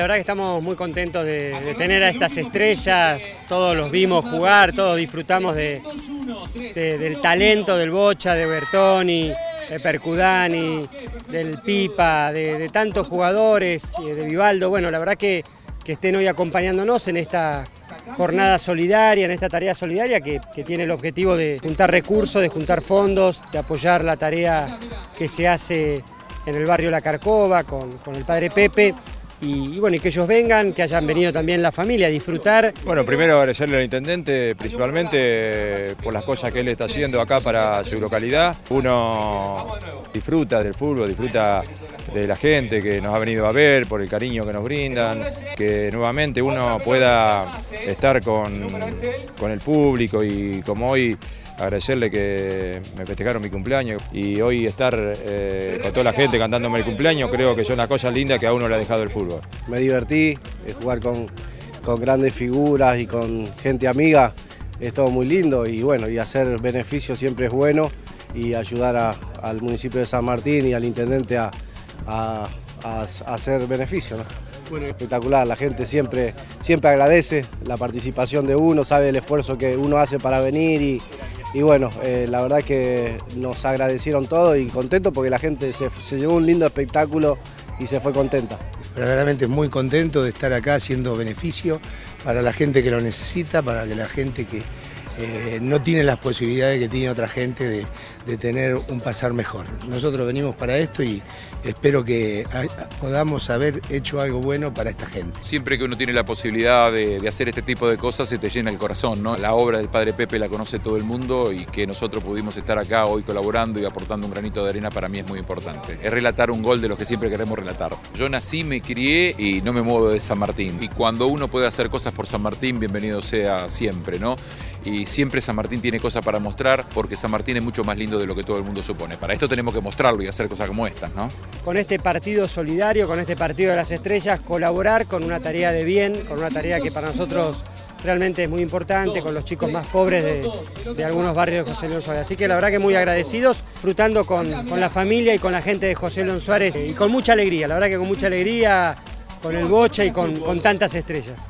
La verdad que estamos muy contentos de, de tener a estas estrellas, todos los vimos jugar, todos disfrutamos de, de- del talento del Bocha, de Bertoni, de Percudani, del Pipa, de, tantos jugadores, de Vivaldo. Bueno, la verdad que, que estén hoy acompañándonos en esta jornada solidaria, en esta tarea solidaria que, que tiene el objetivo de juntar recursos, de juntar fondos, de apoyar la tarea que se hace en el barrio La Carcova con, con el padre Pepe. Y, bueno, y que ellos vengan, que hayan venido también la familia a disfrutar. Bueno, primero agradecerle al intendente principalmente eh, por las cosas que él está haciendo acá para su localidad. Uno disfruta del fútbol, disfruta de la gente que nos ha venido a ver, por el cariño que nos brindan, que nuevamente uno pueda estar con, con el público y como hoy agradecerle que me festejaron mi cumpleaños y hoy estar eh, con toda la gente cantándome el cumpleaños creo que es una cosa linda que a uno le ha dejado el fútbol. Me divertí, eh, jugar con, con grandes figuras y con gente amiga es todo muy lindo y bueno, y hacer beneficio siempre es bueno y ayudar a- al municipio de San Martín y al intendente a, a- a- a hacer beneficio. ¿no? Espectacular, la gente siempre, siempre agradece la participación de uno, sabe el esfuerzo que uno hace para venir y, y bueno, eh, la verdad que nos agradecieron todo y contento porque la gente se, se llevó un lindo espectáculo y se fue contenta. verdaderamente muy contento de estar acá haciendo beneficio para la gente que lo necesita, para que la gente que eh, no tiene las posibilidades que tiene otra gente de, tener un pasar mejor. Nosotros venimos para esto y espero que podamos haber hecho algo bueno para esta gente. Siempre que uno tiene la posibilidad de, de hacer este tipo de cosas se te llena el corazón, ¿no? La obra del Padre Pepe la conoce todo el mundo y que nosotros pudimos estar acá hoy colaborando y aportando un granito de arena para mí es muy importante. Es relatar un gol de los que siempre queremos relatar. Yo nací, me crié y no me muevo de San Martín. Y cuando uno puede hacer cosas por San Martín, bienvenido sea siempre, ¿no? Y siempre San Martín tiene cosas para mostrar porque San Martín es mucho más lindo de lo que todo el mundo supone. Para esto tenemos que mostrarlo y hacer cosas como estas, ¿no? con este partido solidario, con este partido de las estrellas, colaborar con una tarea de bien, con una tarea que para nosotros realmente es muy importante, con los chicos más pobres de, algunos barrios de José León Suárez. Así que la verdad que muy agradecidos, disfrutando con, la familia y con la gente de José León Suárez y con mucha alegría, la verdad que con mucha alegría, con el bocha y con tantas estrellas.